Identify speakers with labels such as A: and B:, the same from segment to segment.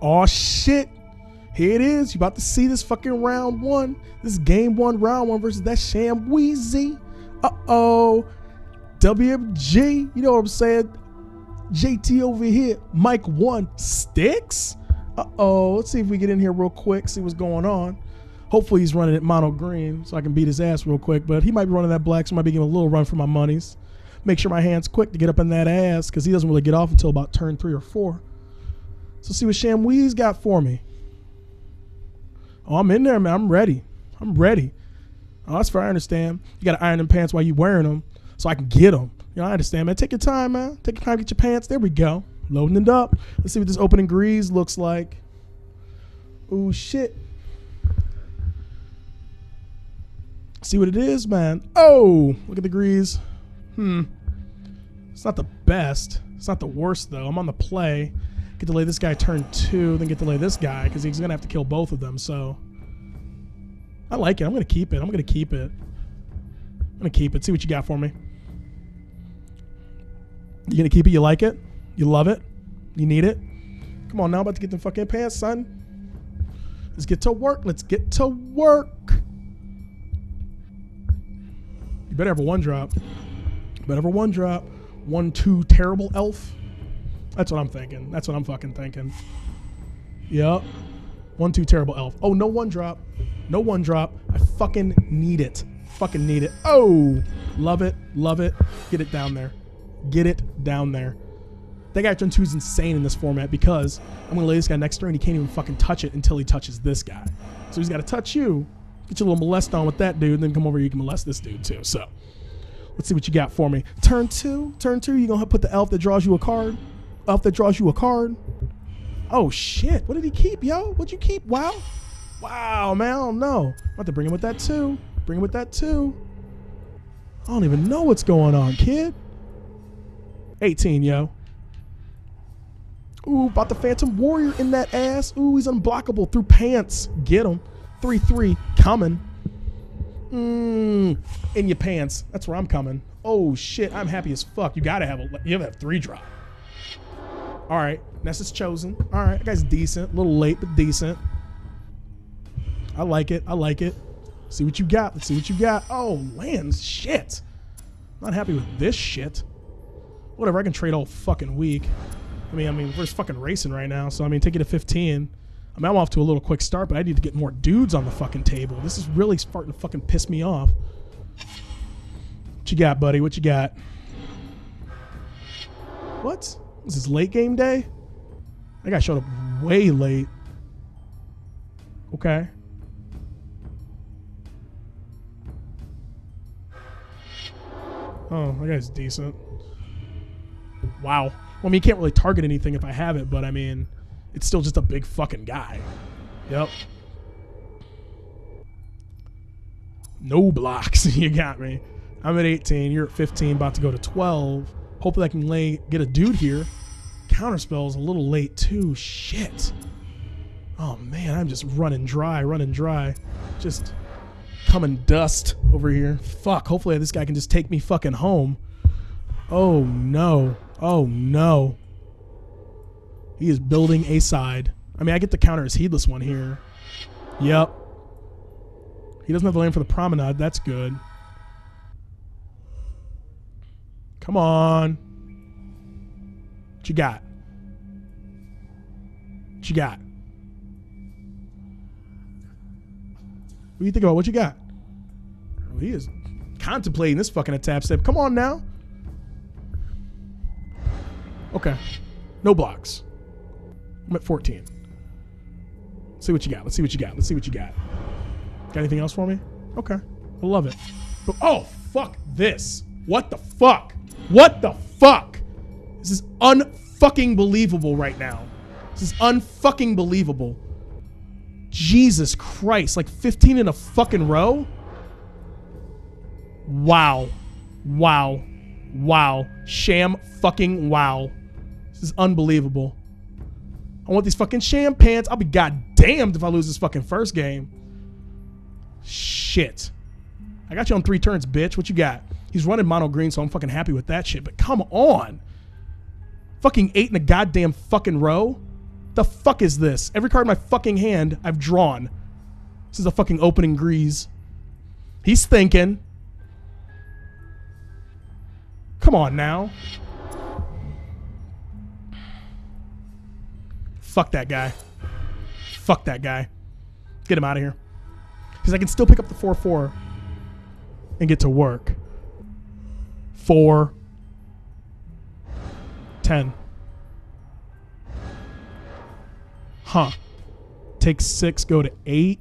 A: Oh shit. Here it is. You about to see this fucking round one. This is game one, round one versus that Sham Weezy. Uh oh. WMG. You know what I'm saying? JT over here. Mike one. Sticks? Uh oh. Let's see if we get in here real quick, see what's going on. Hopefully he's running it mono green so I can beat his ass real quick. But he might be running that black, so I might be giving a little run for my monies. Make sure my hand's quick to get up in that ass because he doesn't really get off until about turn three or four. So see what Shamwee's got for me. Oh, I'm in there, man. I'm ready. I'm ready. Oh, that's fair. I understand. You got to iron them pants while you're wearing them so I can get them. You know, I understand, man. Take your time, man. Take your time get your pants. There we go. Loading it up. Let's see what this opening grease looks like. Oh, shit. See what it is, man. Oh, look at the grease. Hmm. It's not the best. It's not the worst, though. I'm on the play. Get to lay this guy turn two, then get to lay this guy because he's going to have to kill both of them. So I like it. I'm going to keep it. I'm going to keep it. I'm going to keep it. See what you got for me. You going to keep it? You like it? You love it? You need it? Come on now. I'm about to get the fucking pants, son. Let's get to work. Let's get to work. You better have a one drop. Better have a one drop. One, two, terrible elf. That's what I'm thinking. That's what I'm fucking thinking. Yep. One, two, terrible elf. Oh, no one drop. No one drop. I fucking need it. Fucking need it. Oh, love it. Love it. Get it down there. Get it down there. That guy turn two is insane in this format because I'm gonna lay this guy next to and he can't even fucking touch it until he touches this guy. So he's got to touch you, get your little molest on with that dude, and then come over here you can molest this dude too. So let's see what you got for me. Turn two, turn two. You gonna put the elf that draws you a card? Elf that draws you a card. Oh shit! What did he keep, yo? What'd you keep? Wow, wow, man. I don't know. I'm about to bring him with that too. Bring him with that too. I don't even know what's going on, kid. 18, yo. Ooh, about the Phantom Warrior in that ass. Ooh, he's unblockable through pants. Get him. 3 3 coming. Mmm. In your pants. That's where I'm coming. Oh, shit. I'm happy as fuck. You gotta have a. You have a three drop. All right. Nissa's chosen. All right. That guy's decent. A little late, but decent. I like it. I like it. See what you got. Let's see what you got. Oh, lands. Shit. Not happy with this shit. Whatever. I can trade all fucking week. I mean, I mean, we're just fucking racing right now. So I mean, take it to 15. I mean, I'm off to a little quick start, but I need to get more dudes on the fucking table. This is really starting to fucking piss me off. What you got, buddy? What you got? What? Is this late game day? That guy showed up way late. Okay. Oh, that guy's decent. Wow. Well, I mean, you can't really target anything if I have it, but I mean, it's still just a big fucking guy. Yep. No blocks. you got me. I'm at 18. You're at 15. About to go to 12. Hopefully, I can lay get a dude here. Counterspell is a little late too. Shit. Oh man, I'm just running dry, running dry. Just coming dust over here. Fuck. Hopefully, this guy can just take me fucking home. Oh no. Oh no. He is building a side. I mean, I get the counter his heedless one here. Yep. He doesn't have the land for the promenade. That's good. Come on. What you got? What you got? What do you think about what you got? He is contemplating this fucking attack step. Come on now. Okay. No blocks. I'm at 14. Let's see what you got. Let's see what you got. Let's see what you got. Got anything else for me? Okay. I love it. But, oh, fuck this. What the fuck? What the fuck? This is unfucking believable right now. This is unfucking believable. Jesus Christ. Like 15 in a fucking row? Wow. Wow. Wow. Sham fucking wow. This is unbelievable. I want these fucking sham pants. I'll be goddamned if I lose this fucking first game. Shit. I got you on three turns, bitch. What you got? He's running mono green, so I'm fucking happy with that shit. But come on. Fucking eight in a goddamn fucking row. The fuck is this? Every card in my fucking hand I've drawn. This is a fucking opening grease. He's thinking. Come on now. Fuck that guy. Fuck that guy. Get him out of here. Because I can still pick up the 4 4 and get to work. 4 10. Huh. Take 6, go to 8.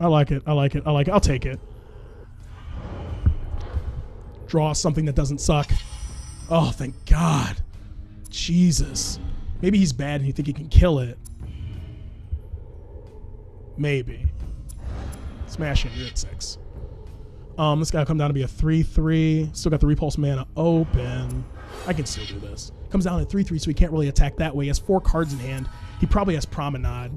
A: I like it. I like it. I like it. I'll take it. Draw something that doesn't suck. Oh, thank God. Jesus. Maybe he's bad and you think he can kill it. Maybe. Smash it. You're at six. Um, this guy come down to be a 3-3. Still got the repulse mana open. I can still do this. Comes down at 3-3, so he can't really attack that way. He has four cards in hand. He probably has Promenade,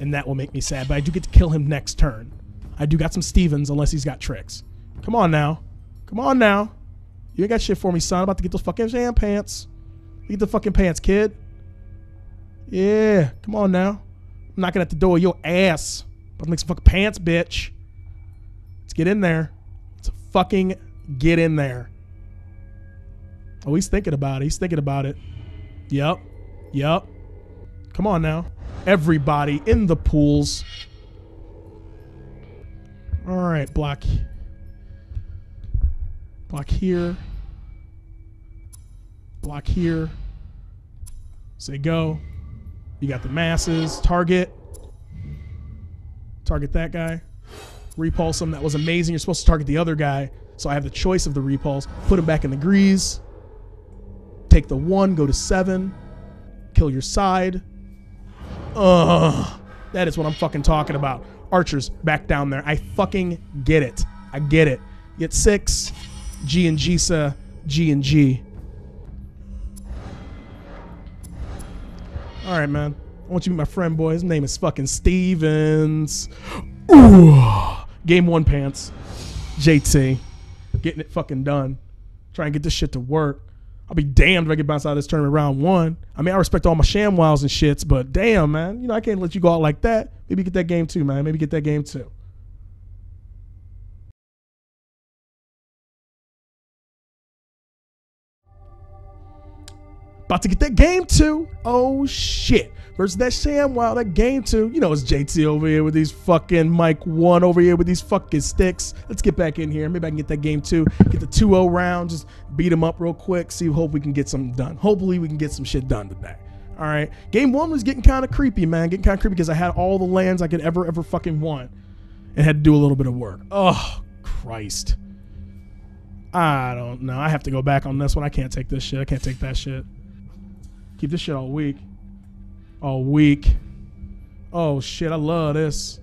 A: and that will make me sad. But I do get to kill him next turn. I do got some Stevens, unless he's got tricks. Come on now. Come on now. You ain't got shit for me, son. I'm about to get those fucking jam pants. Get the fucking pants, kid. Yeah, come on now. I'm knocking at the door your ass. About to make some fucking pants, bitch. Let's get in there. Fucking get in there. Oh, he's thinking about it. He's thinking about it. Yep. Yep. Come on now. Everybody in the pools. All right, block. Block here. Block here. Say go. You got the masses. Target. Target that guy. Repulse him. That was amazing. You're supposed to target the other guy. So I have the choice of the repulse. Put him back in the grease. Take the one. Go to seven. Kill your side. Ugh. That is what I'm fucking talking about. Archers back down there. I fucking get it. I get it. Get six. G and Gisa. G and G. All right, man. I want you to meet my friend, boy. His name is fucking Stevens. Ooh. Game one pants. JT. Getting it fucking done. Try and get this shit to work. I'll be damned if I get bounced out of this tournament round one. I mean, I respect all my sham wows and shits, but damn, man. You know, I can't let you go out like that. Maybe get that game two, man. Maybe get that game two. About to get that game two. Oh shit. Versus that Sham Wow, that game two. You know it's JT over here with these fucking Mike one over here with these fucking sticks. Let's get back in here. Maybe I can get that game two. Get the 2-0 round. Just beat him up real quick. See hope we can get something done. Hopefully we can get some shit done today. All right. Game one was getting kind of creepy, man. Getting kind of creepy because I had all the lands I could ever, ever fucking want. And had to do a little bit of work. Oh, Christ. I don't know. I have to go back on this one. I can't take this shit. I can't take that shit. Keep this shit all week. All week. Oh shit, I love this.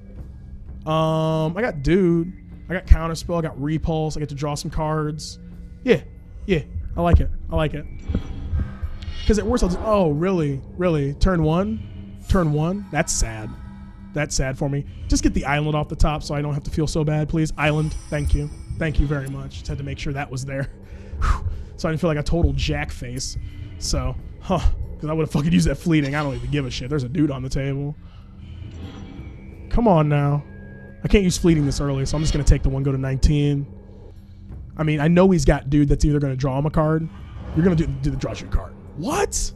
A: Um, I got dude. I got counterspell. I got repulse. I get to draw some cards. Yeah, yeah. I like it. I like it. Because I'll just, oh really, really. Turn one, turn one. That's sad. That's sad for me. Just get the island off the top so I don't have to feel so bad, please. Island. Thank you. Thank you very much. Just had to make sure that was there. so I didn't feel like a total jack face. So, huh. Because I would have fucking used that fleeting. I don't even give a shit. There's a dude on the table. Come on now. I can't use fleeting this early, so I'm just going to take the one, go to 19. I mean, I know he's got dude that's either going to draw him a card. You're going to do, do the draw your card. What?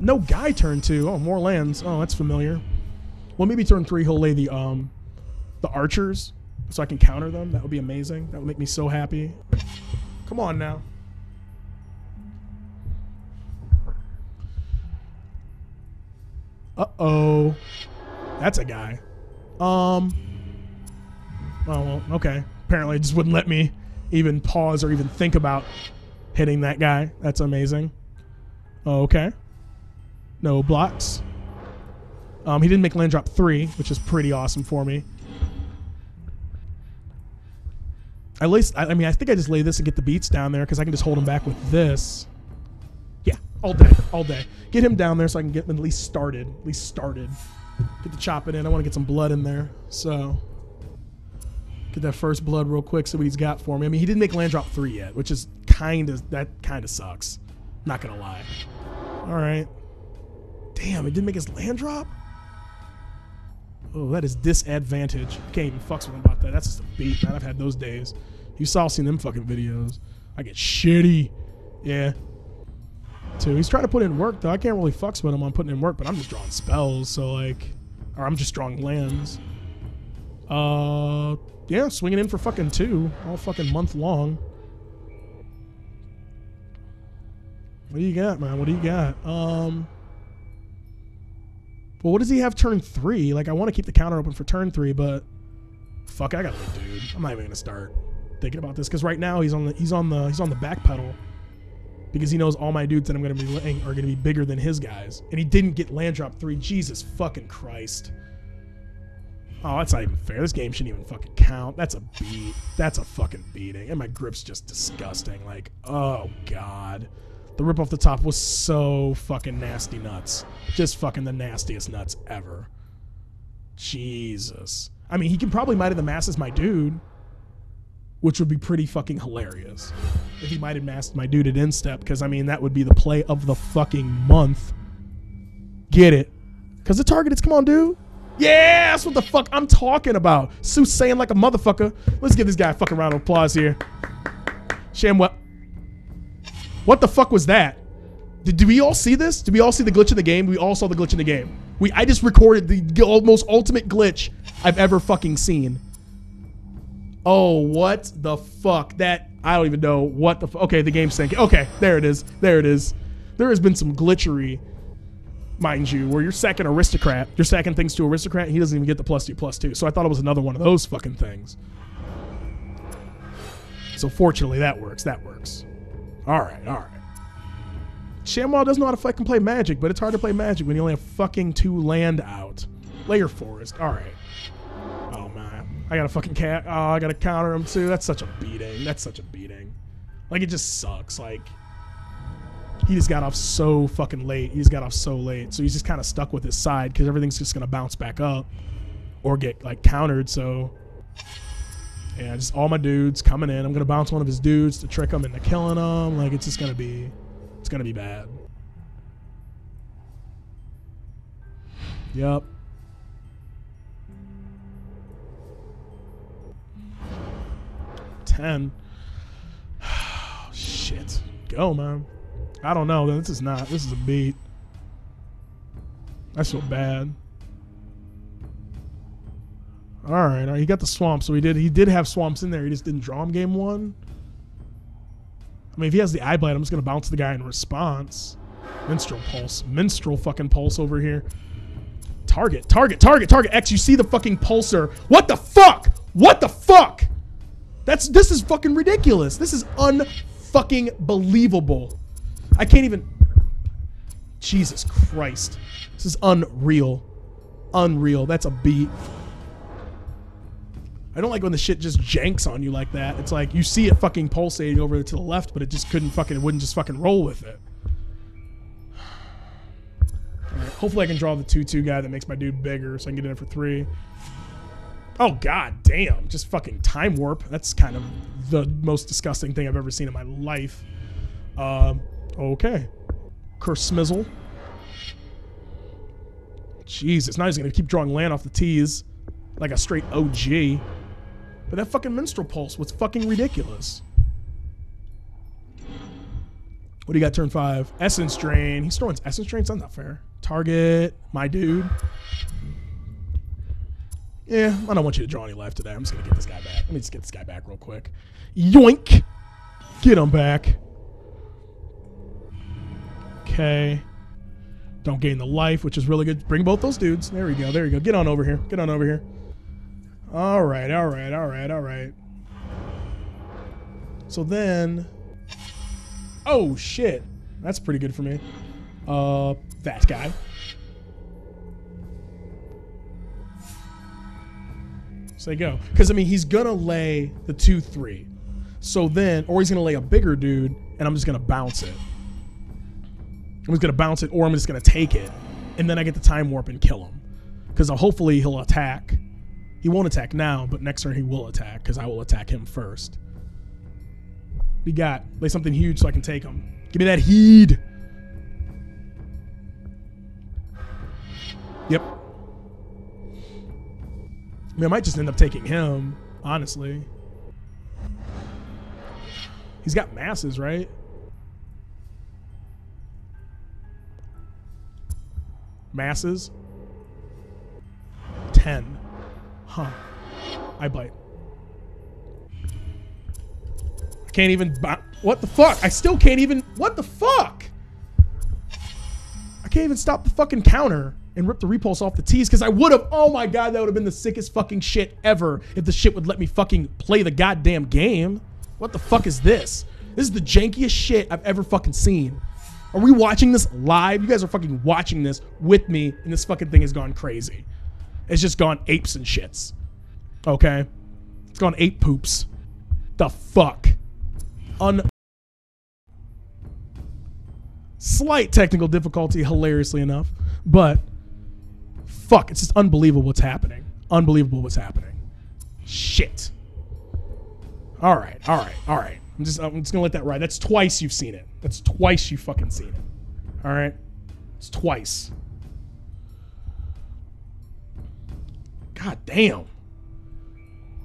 A: No guy turn two. Oh, more lands. Oh, that's familiar. Well, maybe turn three he'll lay the um the archers so I can counter them. That would be amazing. That would make me so happy. Come on now. Uh oh. That's a guy. Um. Oh, well, okay. Apparently, it just wouldn't let me even pause or even think about hitting that guy. That's amazing. Okay. No blocks. Um, he didn't make land drop three, which is pretty awesome for me. I, lay, I mean, I think I just lay this and get the beats down there because I can just hold him back with this. All day, all day. Get him down there so I can get him at least started. At least started. Get the chopping in. I want to get some blood in there. So get that first blood real quick. See what he's got for me. I mean, he didn't make land drop three yet, which is kind of that kind of sucks. Not gonna lie. All right. Damn, he didn't make his land drop? Oh, that is disadvantage. Can't even fucks with him about that. That's just a beat, man. I've had those days. You saw seen them fucking videos. I get shitty. Yeah. Too. He's trying to put in work though. I can't really fucks with him on putting in work, but I'm just drawing spells, so like or I'm just drawing lands. Uh yeah, swinging in for fucking two, all fucking month long. What do you got, man? What do you got? Um well, what does he have turn three? Like, I want to keep the counter open for turn three, but fuck, I got a dude. I'm not even gonna start thinking about this because right now he's on the he's on the he's on the back pedal because he knows all my dudes that I'm gonna be laying are gonna be bigger than his guys, and he didn't get land drop three. Jesus fucking Christ! Oh, that's not even fair. This game shouldn't even fucking count. That's a beat. That's a fucking beating, and my grip's just disgusting. Like, oh god. The rip off the top was so fucking nasty nuts. Just fucking the nastiest nuts ever. Jesus. I mean, he can probably might have the masses my dude, which would be pretty fucking hilarious if he might have masked my dude at instep, because I mean that would be the play of the fucking month. Get it? Because the target is come on, dude. Yeah, that's what the fuck I'm talking about. Sue saying like a motherfucker. Let's give this guy a fucking round of applause here. sham What What the fuck was that? Did, did we all see this? Did we all see the glitch in the game? We all saw the glitch in the game. We I just recorded the most ultimate glitch I've ever fucking seen. Oh, what the fuck? That I don't even know what the. fuck. okay, the game's syncing. Okay, there it is. There it is. There has been some glitchery, mind you, where you're sacking aristocrat. You're sacking things to aristocrat. he doesn't even get the plus two plus two. So I thought it was another one of those fucking things. So fortunately, that works. That works. All right, all right. Shamwell doesn't know how to fucking play Magic, but it's hard to play Magic when you only have fucking two land out. Layer Forest. All right. I got a fucking cat. Oh, I got to counter him too. That's such a beating. That's such a beating. Like it just sucks. Like he just got off so fucking late. He just got off so late, so he's just kind of stuck with his side because everything's just gonna bounce back up or get like countered. So yeah, just all my dudes coming in. I'm gonna bounce one of his dudes to trick him into killing him. Like it's just gonna be, it's gonna be bad. Yep. Ten. Shit. Go, man. I don't know. This is not. This is a beat. That's so bad. All right, all right, he got the swamp, so he did. He did have swamps in there. He just didn't draw him game one. I mean, if he has the eye blade, I'm just gonna bounce the guy in response. Minstrel pulse, minstrel fucking pulse over here. Target, target, target, target. X, you see the fucking pulsar? What the fuck? What the fuck? That's this is fucking ridiculous. This is unfucking believable. I can't even. Jesus Christ, this is unreal, unreal. That's a beat. I don't like when the shit just janks on you like that. It's like you see it fucking pulsating over to the left, but it just couldn't fucking, it wouldn't just fucking roll with it. hopefully I can draw the 2-2 guy that makes my dude bigger so I can get in for three. Oh god damn, just fucking time warp. That's kind of the most disgusting thing I've ever seen in my life. Um, okay. Curse Smizzle. Jesus, now he's gonna keep drawing land off the tees like a straight OG. But that fucking minstrel pulse was fucking ridiculous. What do you got turn five? Essence Drain. He's throwing Essence Drain. That's not fair. Target, my dude. Yeah, I don't want you to draw any life today. I'm just to get this guy back. Let me just get this guy back real quick. Yoink. Get him back. Okay. Don't gain the life, which is really good. Bring both those dudes. There we go. There we go. Get on over here. Get on over here. All right, all right, all right, all right. So then, oh shit, that's pretty good for me. Uh, that guy. They go, because I mean he's gonna lay the two three, so then, or he's gonna lay a bigger dude, and I'm just gonna bounce it. I'm just gonna bounce it, or I'm just gonna take it, and then I get the time warp and kill him, because uh, hopefully he'll attack he won't attack now, but next turn he will attack because I will attack him first. We got lay something huge so I can take him. Give me that heed. Yep. I mean, I might just end up taking him, honestly. He's got masses, right? Masses? 10. Huh. I bite. I can't even. What the fuck? I still can't even. What the fuck? I can't even stop the fucking counter and rip the repulse off the tees because I would have. Oh my god, that would have been the sickest fucking shit ever if the shit would let me fucking play the goddamn game. What the fuck is this? This is the jankiest shit I've ever fucking seen. Are we watching this live? You guys are fucking watching this with me, and this fucking thing has gone crazy. It's just gone apes and shits. Okay? It's gone ape poops. The fuck? Un. Slight technical difficulty, hilariously enough, but fuck, it's just unbelievable what's happening. Unbelievable what's happening. Shit. All right, all right, all right. I'm just, I'm just gonna let that ride. That's twice you've seen it. That's twice you've fucking seen it. All right, it's twice. God damn.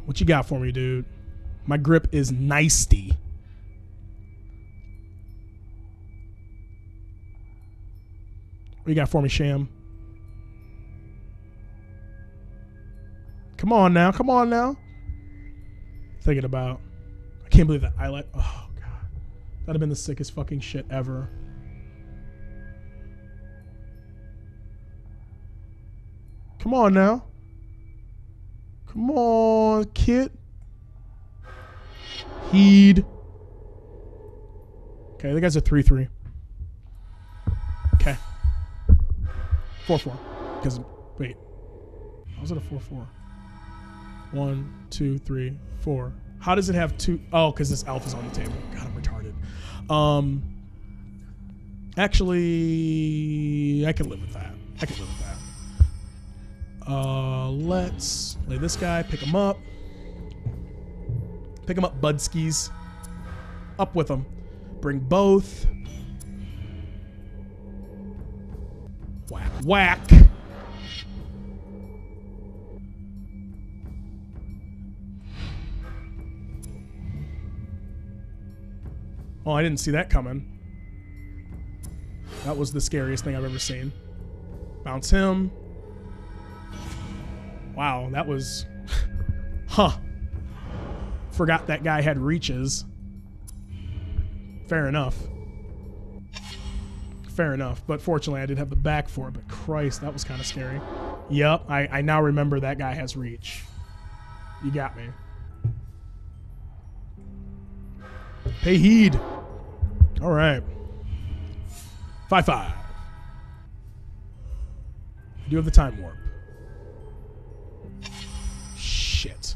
A: What you got for me, dude? My grip is nicety. What you got for me, Sham? Come on now, come on now. Thinking about. I can't believe that I let. Oh god, that'd have been the sickest fucking shit ever. Come on now. Come on, kid. Heed. Okay, the guy's a 3 3. Okay. 4 4. Because, wait. How was it a 4 4? 1, 2, 3, 4. How does it have two? Oh, because this alpha's on the table. God, I'm retarded. Um, actually, I can live with that. I can live with that. Uh, let's lay this guy, pick him up. Pick him up, Budskis. Up with him. Bring both. Whack, whack. Oh, I didn't see that coming. That was the scariest thing I've ever seen. Bounce him. Wow, that was. huh. Forgot that guy had reaches. Fair enough. Fair enough. But fortunately, I did have the back for it. But Christ, that was kind of scary. Yep, I, I now remember that guy has reach. You got me. Pay heed. All right. 5 5. I do have the time warp. Shit.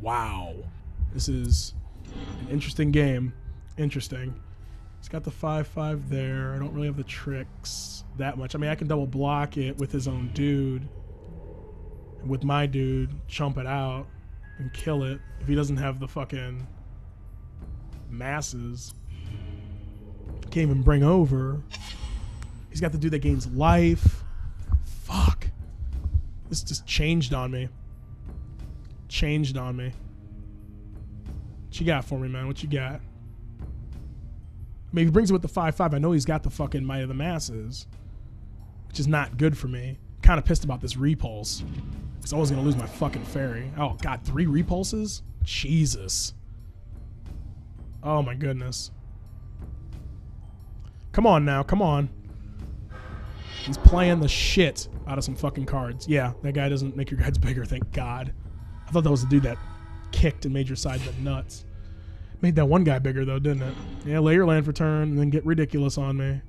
A: Wow. This is an interesting game. Interesting. It's got the 5 5 there. I don't really have the tricks that much. I mean, I can double block it with his own dude. With my dude, chump it out and kill it if he doesn't have the fucking masses. Can't even bring over. He's got the dude that gains life. Fuck. This just changed on me. Changed on me. What you got for me, man? What you got? I mean, if he brings it with the 5 5, I know he's got the fucking Might of the Masses, which is not good for me. Kind of pissed about this repulse. Because I was going to lose my fucking fairy. Oh, God, three repulses? Jesus. Oh, my goodness. Come on now, come on. He's playing the shit out of some fucking cards. Yeah, that guy doesn't make your guys bigger, thank God. I thought that was the dude that kicked and made your side the nuts. Made that one guy bigger though, didn't it? Yeah, lay your land for turn and then get ridiculous on me.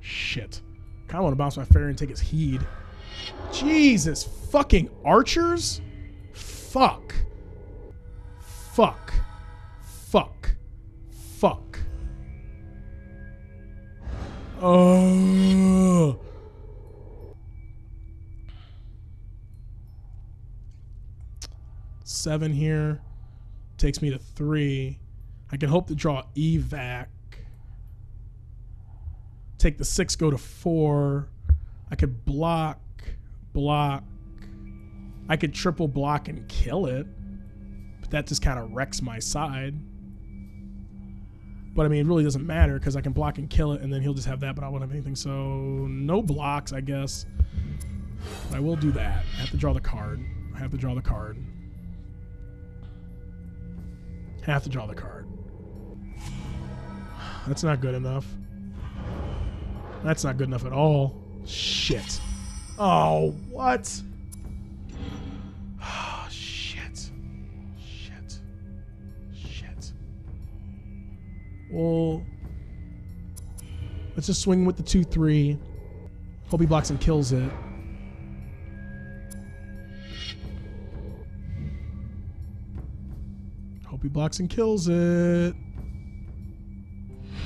A: Shit. Kinda wanna bounce my fairy and take his heed. Jesus fucking archers? Fuck. Fuck. Fuck. Fuck. Oh. Seven here takes me to three. I can hope to draw evac. take the six, go to four. I could block, block. I could triple block and kill it, that just kind of wrecks my side. But I mean, it really doesn't matter because I can block and kill it, and then he'll just have that, but I won't have anything. So no blocks, I guess. But I will do that. I have to draw the card. I have to draw the card. Have to draw the card. That's not good enough. That's not good enough at all. Shit. Oh, what? Well, let's just swing with the 2 3. Hope he blocks and kills it. Hope he blocks and kills it.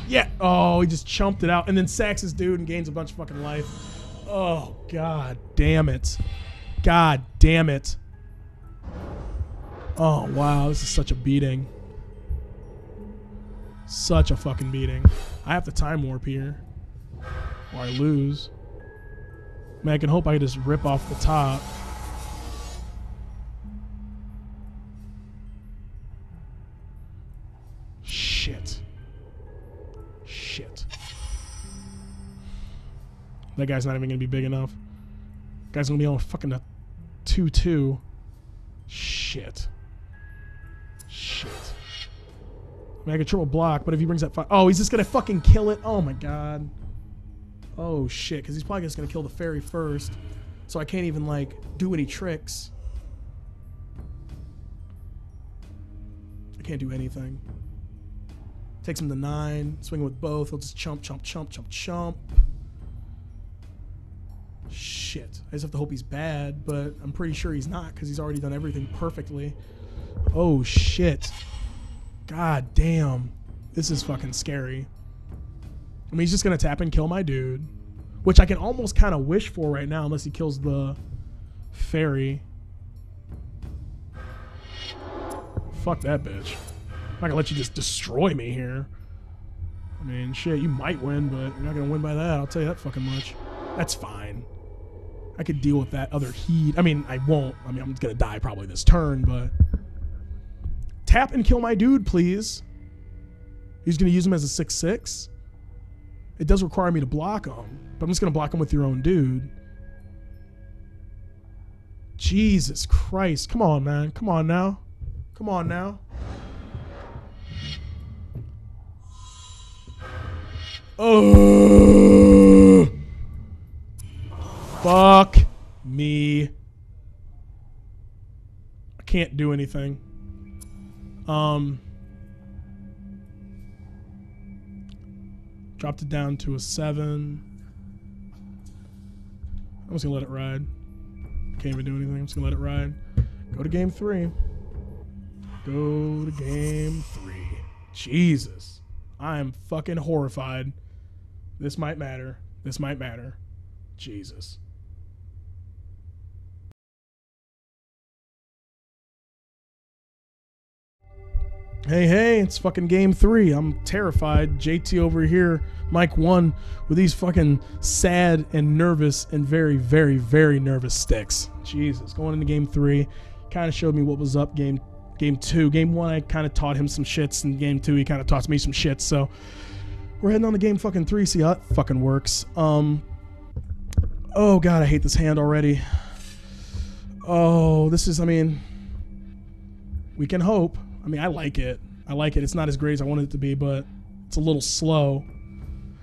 A: Yeah. Oh, he just chumped it out and then sacks his dude and gains a bunch of fucking life. Oh, god damn it. God damn it. Oh, wow. This is such a beating. Such a fucking beating. I have to time warp here. Or I lose. I mean, I can hope I can just rip off the top. Shit. Shit. That guy's not even gonna be big enough. Guy's gonna be on fucking a 2 2. Shit. Shit. I mean, I could triple block, but if he brings that five. Oh, he's just gonna fucking kill it. Oh my god. Oh shit, because he's probably just gonna kill the fairy first. So I can't even, like, do any tricks. I can't do anything. Takes him to nine. Swinging with both. He'll just chump, chump, chump, chump, chump. Shit. I just have to hope he's bad, but I'm pretty sure he's not because he's already done everything perfectly. Oh, shit. God damn. This is fucking scary. I mean, he's just going to tap and kill my dude, which I can almost kind of wish for right now, unless he kills the fairy. Fuck that bitch. I'm not gonna let you just destroy me here. I mean, shit, you might win, but you're not gonna win by that. I'll tell you that fucking much. That's fine. I could deal with that other heat. I mean, I won't. I mean, I'm gonna die probably this turn, but tap and kill my dude, please. He's gonna use him as a six six. It does require me to block him, but I'm just gonna block him with your own dude. Jesus Christ! Come on, man. Come on now. Come on now. Oh. Fuck me. I can't do anything. Um. Dropped it down to a seven. I'm just gonna let it ride. Can't even do anything. I'm just gonna let it ride. Go to game three. Go to game three. Jesus. I am fucking horrified. This might matter. This might matter. Jesus. Hey, hey, it's fucking game three. I'm terrified. JT over here, Mike one, with these fucking sad and nervous and very, very, very nervous sticks. Jesus. Going into game three, kind of showed me what was up game game two. Game one, I kind of taught him some shits, and game two, he kind of taught me some shits. So we're heading on to game fucking three. See how that fucking works. Um. Oh god, I hate this hand already. Oh, this is. I mean, we can hope. I mean, I like it. I like it. It's not as great as I wanted it to be, but it's a little slow.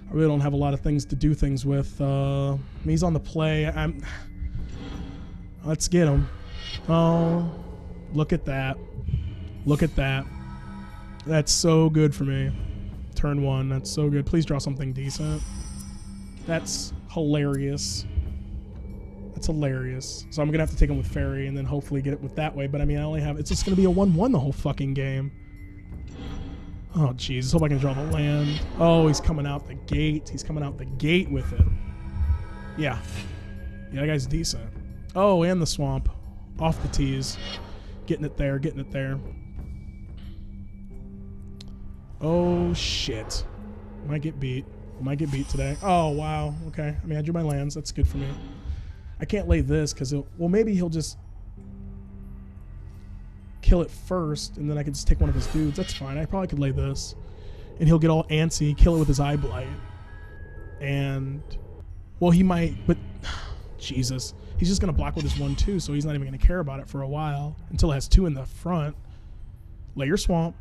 A: I really don't have a lot of things to do things with. Uh, he's on the play. I'm. Let's get him. Oh, look at that. Look at that. That's so good for me. Turn one. That's so good. Please draw something decent. That's hilarious. That's hilarious. So I'm gonna have to take him with fairy and then hopefully get it with that way. But I mean, I only have. It's just gonna be a one-one the whole fucking game. Oh jeez. Hope I can draw the land. Oh, he's coming out the gate. He's coming out the gate with it. Yeah. Yeah, that guy's decent. Oh, and the swamp. Off the tees. Getting it there. Getting it there. Oh shit. Might get beat. Might get beat today. Oh, wow. Okay. I mean, I drew my lands. That's good for me. I can't lay this because, well, maybe he'll just kill it first, and then I could just take one of his dudes. That's fine. I probably could lay this. And he'll get all antsy, kill it with his eye blight. And, well, he might, but Jesus. He's just going to block with his one, two, so he's not even going to care about it for a while until it has two in the front. Lay your swamp.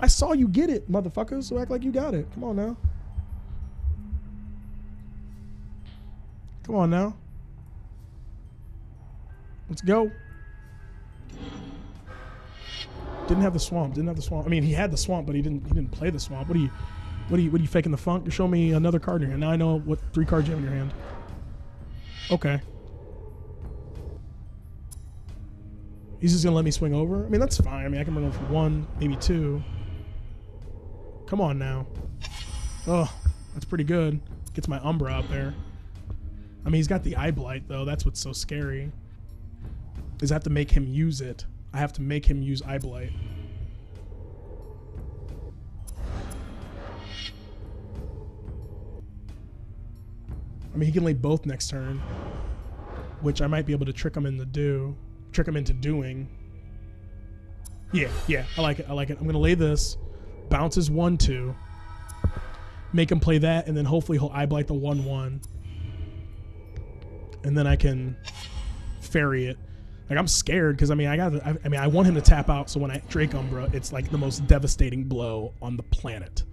A: I saw you get it, motherfuckers, so act like you got it. Come on now. Come on now. Let's go. Didn't have the swamp. Didn't have the swamp. I mean, he had the swamp, but he didn't. He didn't play the swamp. What are you? What are you? What are you faking the funk? Show me another card in your hand. Now I know what three cards you have in your hand. Okay. He's just gonna let me swing over. I mean, that's fine. I mean, I can run over for one, maybe two. Come on now. Oh, that's pretty good. Gets my Umbra out there. I mean, he's got the Eye Blight though. That's what's so scary. Is I have to make him use it. I have to make him use Eye Blight. I mean, he can lay both next turn, which I might be able to trick him into do, trick him into doing. Yeah, yeah, I like it. I like it. I'm gonna lay this, bounces one two, make him play that, and then hopefully he'll eye blight the one one, and then I can ferry it. Like I'm scared because I mean I got I, I mean I want him to tap out so when I Drake Umbra it's like the most devastating blow on the planet.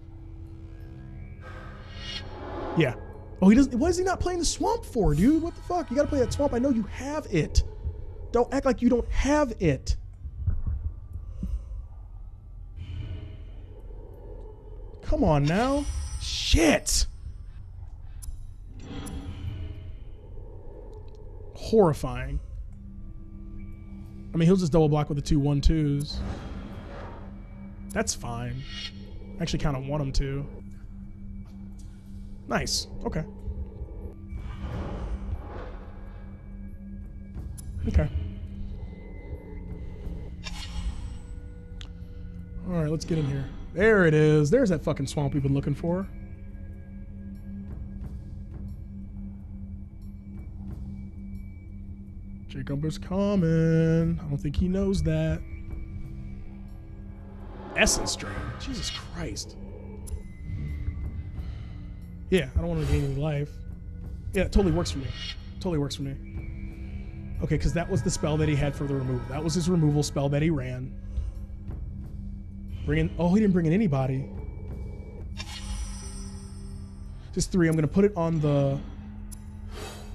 A: Yeah. Oh, he doesn't. Why is he not playing the swamp for, dude? What the fuck? You gotta play that swamp. I know you have it. Don't act like you don't have it. Come on now. Shit. Horrifying. I mean, he'll just double block with the two one twos. That's fine. I actually kind of want him to. Nice. Okay. Okay. All right, let's get in here. There it is. There's that fucking swamp we've been looking for. Is coming. I don't think he knows that. Essence Drain. Jesus Christ. Yeah, I don't want to gain any life. Yeah, it totally works for me. Totally works for me. Okay, because that was the spell that he had for the removal. That was his removal spell that he ran. Bring in. Oh, he didn't bring in anybody. Just three. I'm going to put it on the.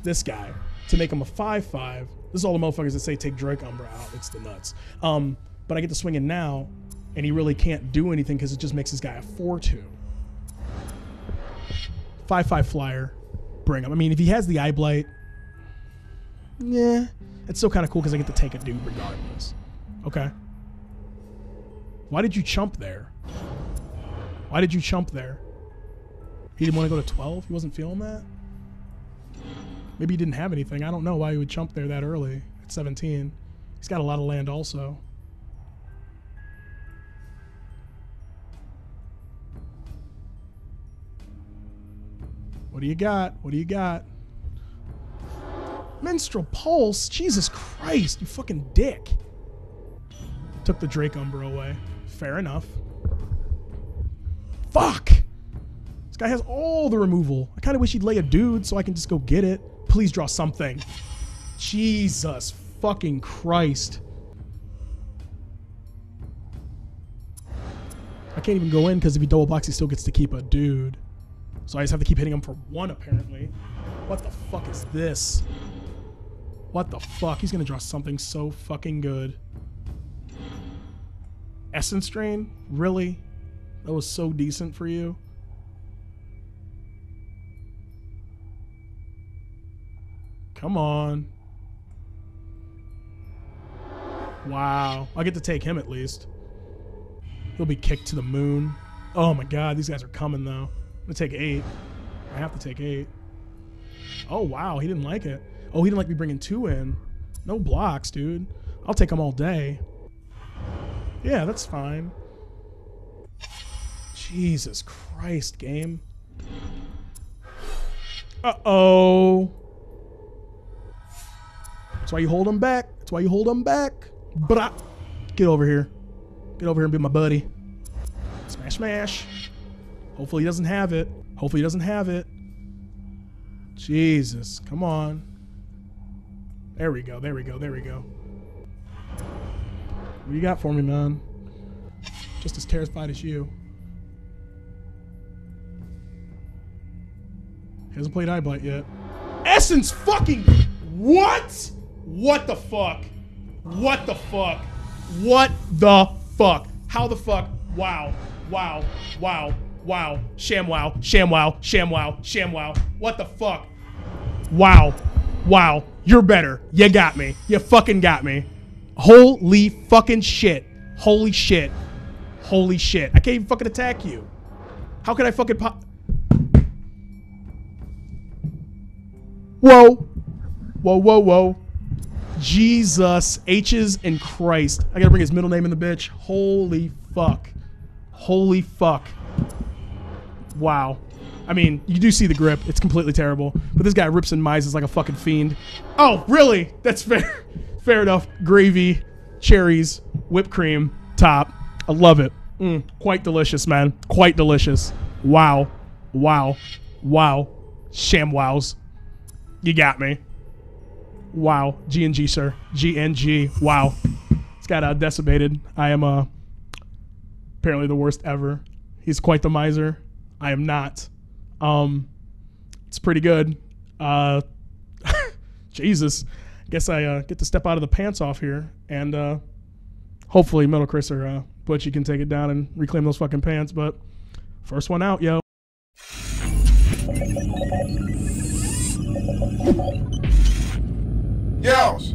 A: This guy to make him a 5 5. This is all the motherfuckers that say take Drake Umbra out. It's the nuts. Um, but I get to swing in now, and he really can't do anything because it just makes this guy a 4 2. 5 5 flyer. Bring him. I mean, if he has the Eye Blight, yeah, it's still kind of cool because I get to take a dude regardless. Okay. Why did you chump there? Why did you chump there? He didn't want to go to 12? He wasn't feeling that? Maybe he didn't have anything. I don't know why he would chump there that early at 17. He's got a lot of land also. What do you got? What do you got? Menstrual Pulse? Jesus Christ, you fucking dick. Took the Drake Umbra away. Fair enough. Fuck! This guy has all the removal. I kind of wish he'd lay a dude so I can just go get it. Please draw something. Jesus fucking Christ. I can't even go in because if he double blocks, he still gets to keep a dude. So I just have to keep hitting him for one, apparently. What the fuck is this? What the fuck? He's gonna draw something so fucking good. Essence Drain? Really? That was so decent for you? Come on. Wow. I get to take him at least. He'll be kicked to the moon. Oh my god, these guys are coming though. I'm gonna take eight. I have to take eight. Oh wow, he didn't like it. Oh, he didn't like me bringing two in. No blocks, dude. I'll take them all day. Yeah, that's fine. Jesus Christ, game. Uh oh. That's why you hold him back. That's why you hold him back. But get over here. Get over here and be my buddy. Smash, smash. Hopefully he doesn't have it. Hopefully he doesn't have it. Jesus, come on. There we go. There we go. There we go. What you got for me, man? Just as terrified as you. He hasn't played Eyebite yet. Essence fucking what? What the fuck? What the fuck? What the fuck? How the fuck? Wow. Wow. Wow. Wow. Sham wow. Sham wow. Sham wow. Sham wow. What the fuck? Wow. Wow. You're better. You got me. You fucking got me. Holy fucking shit. Holy shit. Holy shit. I can't even fucking attack you. How can I fucking pop? Whoa. Whoa, whoa, whoa. Jesus. H's and Christ. I gotta bring his middle name in the bitch. Holy fuck. Holy fuck. Wow. I mean, you do see the grip. It's completely terrible. But this guy rips and mises like a fucking fiend. Oh, really? That's fair. fair enough. Gravy, cherries, whipped cream, top. I love it. Mm, quite delicious, man. Quite delicious. Wow. Wow. Wow. Sham wows. You got me. Wow. G&G, sir. G-N-G. Wow. It's got uh, decimated. I am uh, apparently the worst ever. He's quite the miser. I am not. Um, it's pretty good. Uh, Jesus, guess I uh, get to step out of the pants off here, and uh, hopefully Metal Chris or uh, Butch, you can take it down and reclaim those fucking pants. But first one out, yo.
B: Yells.